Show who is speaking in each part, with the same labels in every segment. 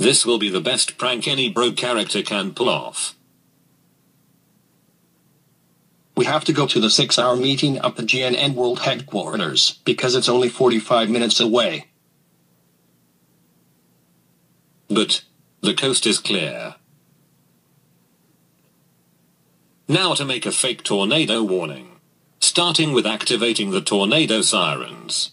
Speaker 1: This will be the best prank any bro character can pull off.
Speaker 2: We have to go to the six-hour meeting at the GNN World Headquarters, because it's only 45 minutes away.
Speaker 1: But, the coast is clear. Now to make a fake tornado warning. Starting with activating the tornado sirens.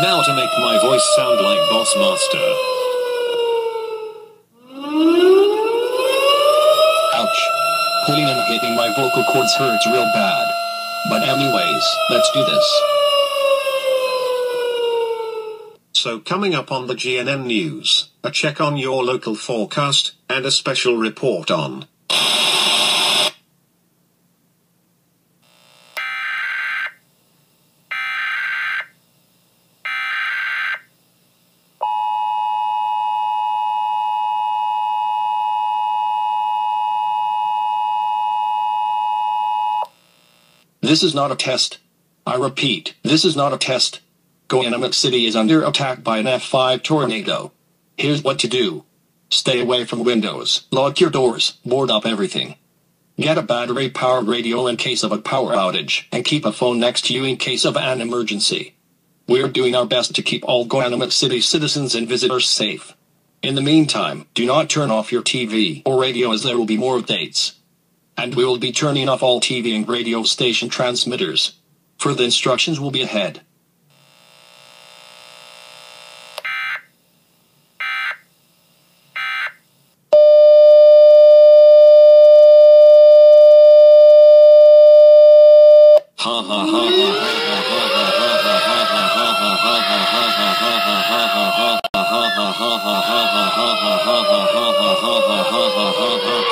Speaker 1: Now to make my voice sound like Boss Master.
Speaker 2: Ouch. Pulling and hitting my vocal cords hurts real bad. But anyways, let's do this.
Speaker 3: So coming up on the GNN News, a check on your local forecast, and a special report on
Speaker 2: This is not a test. I repeat, this is not a test. Goanimate City is under attack by an F5 tornado. Here's what to do. Stay away from windows, lock your doors, board up everything. Get a battery-powered radio in case of a power outage, and keep a phone next to you in case of an emergency. We're doing our best to keep all Goanimate City citizens and visitors safe. In the meantime, do not turn off your TV or radio as there will be more updates and we will be turning off all TV and radio station transmitters. Further instructions will be ahead.
Speaker 1: Ha ha ha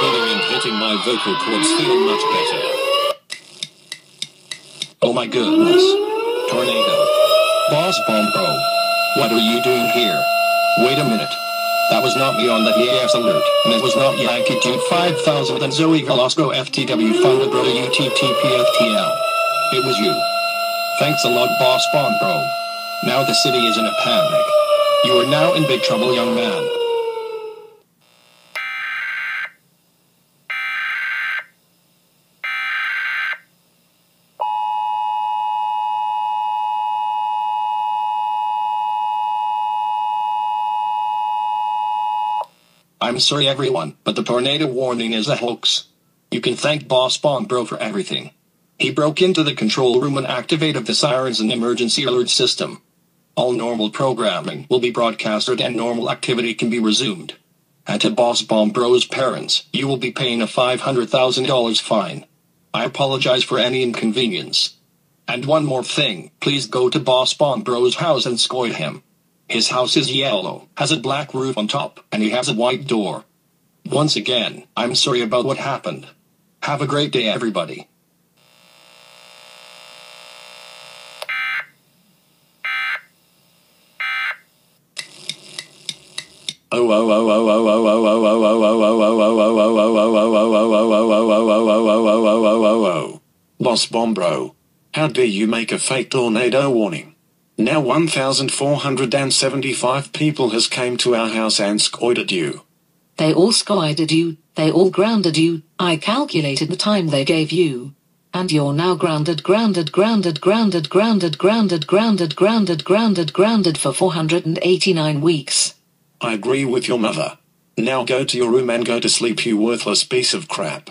Speaker 1: Pulling and hitting my vocal cords feel much better.
Speaker 2: Oh my goodness. Tornado. Boss Bomb Bro. What are you doing here? Wait a minute. That was not me on the EAS alert, and it was not Yankee Dude 5000 and Zoe Velasco FTW Founder Brother UTTPFTL. It was you. Thanks a lot, Boss Bomb Bro. Now the city is in a panic. You are now in big trouble, young man. I'm sorry everyone, but the tornado warning is a hoax. You can thank Boss Bomb Bro for everything. He broke into the control room and activated the sirens and emergency alert system. All normal programming will be broadcasted and normal activity can be resumed. And to Boss Bomb Bro's parents, you will be paying a $500,000 fine. I apologize for any inconvenience. And one more thing, please go to Boss Bomb Bro's house and scold him. His house is yellow, has a black roof on top, and he has a white door. Once again, I'm sorry about what happened. Have a great day everybody.
Speaker 3: Boss Bomb Bro. How dare you make a fake tornado warning? Now 1,475 people has came to our house and scoided you.
Speaker 4: They all scoided you, they all grounded you, I calculated the time they gave you. And you're now grounded, grounded, grounded, grounded, grounded, grounded, grounded, grounded, grounded, grounded for 489 weeks.
Speaker 3: I agree with your mother. Now go to your room and go to sleep, you worthless piece of crap.